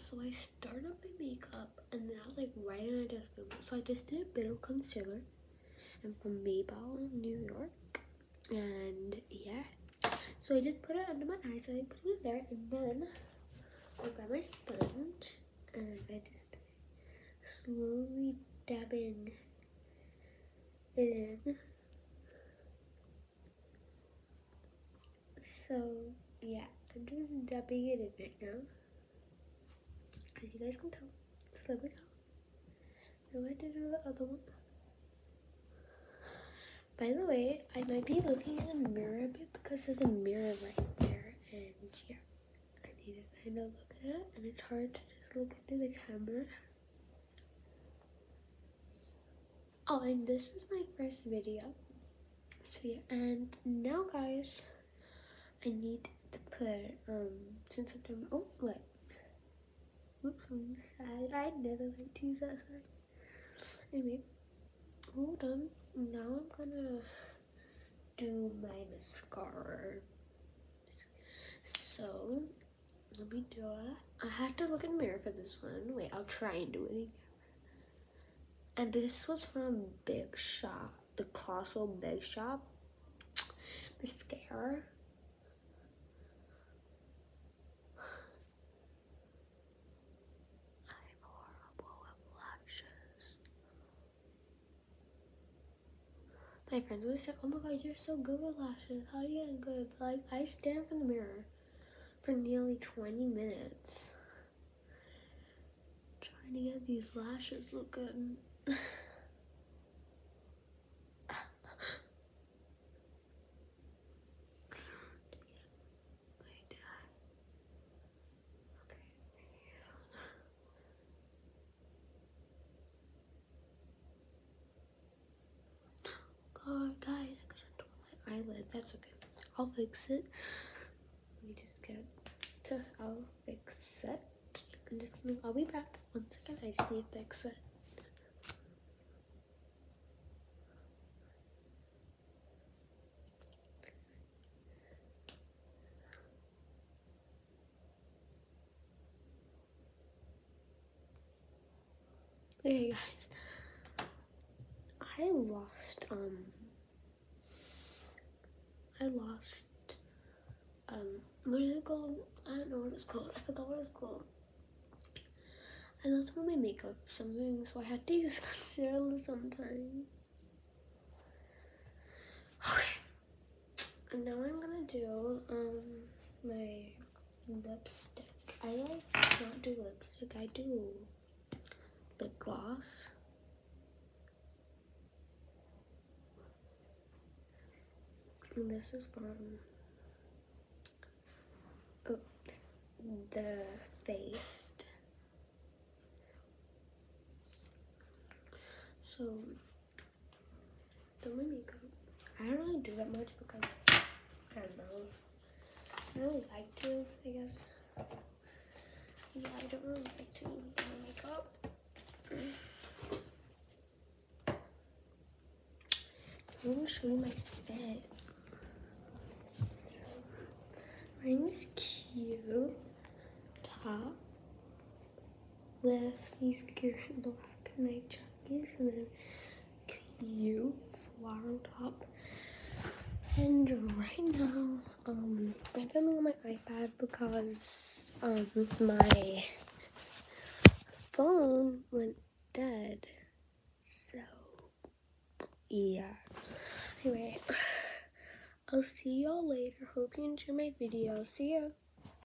so I started my makeup and then I was like, why didn't I just film it? So I just did a bit of concealer and from Maybelline, New York. And yeah. So I just put it under my eyes. So I put it there and then I grab my sponge and I just slowly dabbing it in. So yeah, I'm just dabbing it in right now. As you guys can tell. So there we go. Now I did the other one. By the way, I might be looking in the mirror a bit because there's a mirror right there and yeah. I need to kind of look at it and it's hard to just look into the camera. Oh, and this is my first video. So yeah, and now guys, I need to put, um, since I'm oh, wait. Whoops, I'm sad. I never like to use that side. Anyway, hold on. Now I'm gonna do my mascara. So, let me do it. I had to look in the mirror for this one. Wait, I'll try and do it again. And this was from Big Shot, the Colossal Big Shot mascara. I have horrible lashes. My friends would say, "Oh my God, you're so good with lashes. How do you get good?" But like, I stand in the mirror for nearly 20 minutes trying to get these lashes look good. Wait, did I? Okay. God, guys, I couldn't do my eyelid. That's okay. I'll fix it. Me just get to. I'll fix it. I'm just gonna. I'll be back. One second. I just need to fix it. Okay, guys. I lost um I lost um what is it called? I don't know what it's called. I forgot what it's called. I lost all my makeup something, so I had to use concealer sometimes. Okay. And now I'm gonna do um my lipstick. I like not do lipstick, I do lip gloss. And this is from oh, Too Faced. So, do my makeup. I don't really do that much because I don't know. I really like to, I guess. Yeah, I don't really like to do my makeup. I'm gonna show you my fit. So, this cute top with these cute black night chunkies and then cute floral top. And right now, um, I'm filming on my iPad because um my phone went dead. So yeah. Anyway, I'll see y'all later. Hope you enjoy my video. See ya.